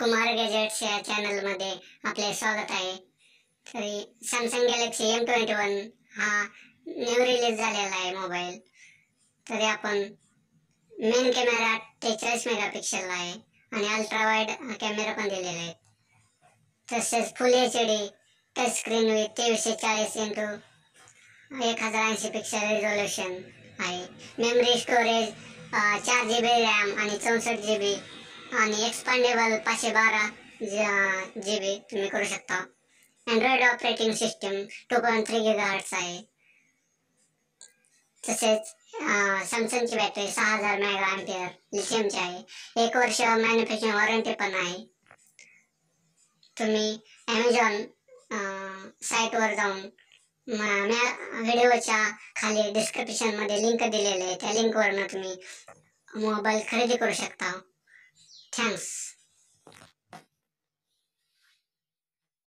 Kumar gadgets या चॅनलमध्ये आपले स्वागत आहे. तरी Samsung Galaxy M twenty one हा न्यू रिलीज झालेला आहे मोबाईल तरी आपण मेन कॅमेरा अठ्ठेचाळीस मेगापिक्सेलला आहे आणि अल्ट्रा वाईड कॅमेरा पण दिलेला आहे तसेच full H D touch screen with तेवीसशे चाळीस इंटू एक हजार ऐंशी पिक्सेल रिझोल्युशन आहे मेमरी स्टोरेज चार जी बी रॅम आणि चौसष्ट जी बी आणि एक्सपांडेबल पाचशे बारा जी बी तुम्ही करू शकता. Android operating system two point three gigahertz आहे. तसेच सॅमसंगची बॅटरी सहा हजार मेगा अँपियर लिथियमची आहे. एक वर्ष मॅन्युफॅक्चरिंग वॉरंटी पण आहे. तुम्ही ॲमेझॉन साईटवर जाऊन व्हिडिओच्या खाली डिस्क्रिप्शनमध्ये लिंक दिलेले आहे. त्या लिंकवरनं तुम्ही मोबाईल खरेदी करू शकता. tense.